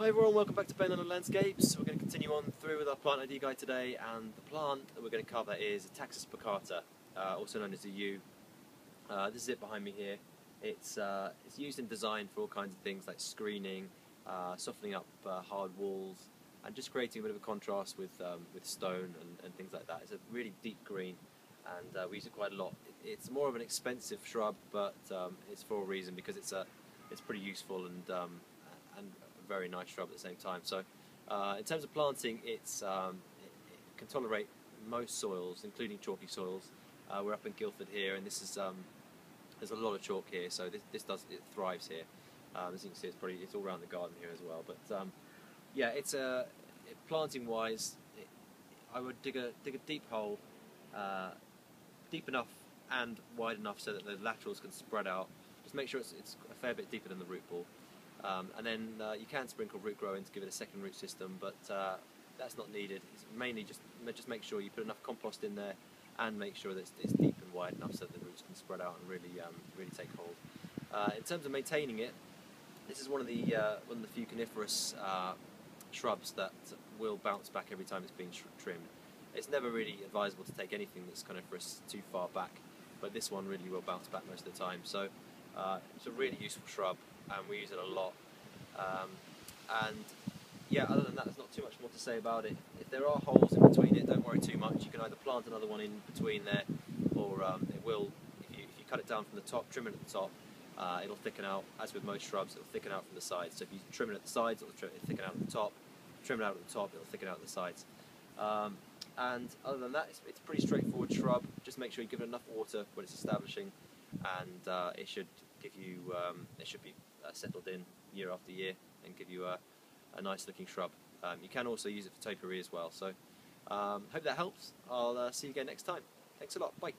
Hi everyone, welcome back to Ben Lannoy Landscapes. We're going to continue on through with our plant ID guide today and the plant that we're going to cover is a Taxus baccata, uh, also known as a yew. Uh, this is it behind me here. It's, uh, it's used in design for all kinds of things like screening, uh, softening up uh, hard walls and just creating a bit of a contrast with, um, with stone and, and, things like that. It's a really deep green and uh, we use it quite a lot. It's more of an expensive shrub but um, it's for a reason because it's, a, it's pretty useful and, um, and very nice shrub at the same time. So uh, in terms of planting, it's, um, it, it, can tolerate most soils, including chalky soils. Uh, we're up in Guildford here, and this is um, there's a lot of chalk here, so this, this does it thrives here. Um, as you can see, it's pretty it's all around the garden here as well. But um, yeah, it's a it, planting wise, I would dig a dig a deep hole, uh, deep enough and wide enough so that the laterals can spread out. Just make sure it's, it's a fair bit deeper than the root ball. Um, and then uh, you can sprinkle root growing to give it a second root system, but uh, that's not needed. It's mainly just just make sure you put enough compost in there and make sure that it's, it's deep and wide enough so that the roots can spread out and really um, really take hold. Uh, in terms of maintaining it, this is one of the uh, one of the few coniferous uh, shrubs that will bounce back every time it's been trimmed. It's never really advisable to take anything that's coniferous too far back, but this one really will bounce back most of the time. So uh, it's a really useful shrub and we use it a lot. Um, and yeah, other than that, there's not too much more to say about it. If there are holes in between it, don't worry too much. You can either plant another one in between there, or um, it will, if you, if you cut it down from the top, trim it at the top, uh, it'll thicken out. As with most shrubs, it'll thicken out from the sides. So if you trim it at the sides, it'll thicken out at the top. Trim it out at the top, it'll thicken out at the sides. Um, and other than that, it's, it's, a pretty straightforward shrub. Just make sure you give it enough water when it's establishing, and uh, it should give you, um, it should be uh, settled in year after year and give you a, a nice looking shrub. Um, you can also use it for topiary as well. So um, hope that helps. I'll uh, see you again next time. Thanks a lot. Bye.